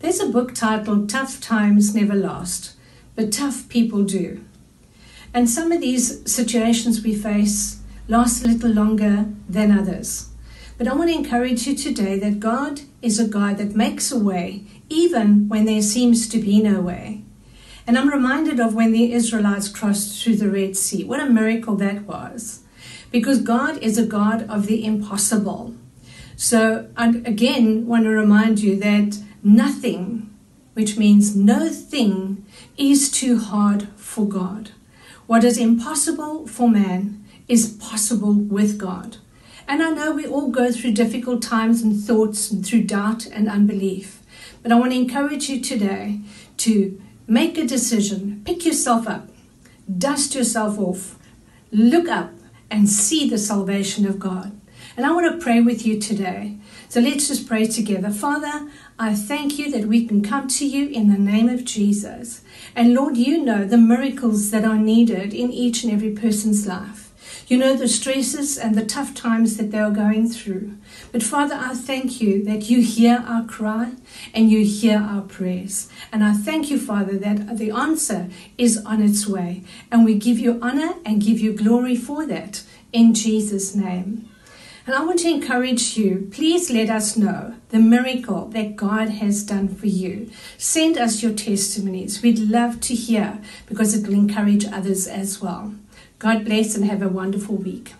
There's a book titled Tough Times Never Last, but Tough People Do. And some of these situations we face last a little longer than others. But I want to encourage you today that God is a God that makes a way even when there seems to be no way. And I'm reminded of when the Israelites crossed through the Red Sea. What a miracle that was. Because God is a God of the impossible. So, I again want to remind you that nothing, which means no thing, is too hard for God. What is impossible for man is possible with God. And I know we all go through difficult times and thoughts and through doubt and unbelief. But I want to encourage you today to make a decision, pick yourself up, dust yourself off, look up, and see the salvation of God. And I want to pray with you today. So let's just pray together. Father, I thank you that we can come to you in the name of Jesus. And Lord, you know the miracles that are needed in each and every person's life. You know the stresses and the tough times that they are going through. But Father, I thank you that you hear our cry and you hear our prayers. And I thank you, Father, that the answer is on its way. And we give you honor and give you glory for that in Jesus' name. And I want to encourage you, please let us know the miracle that God has done for you. Send us your testimonies. We'd love to hear because it will encourage others as well. God bless and have a wonderful week.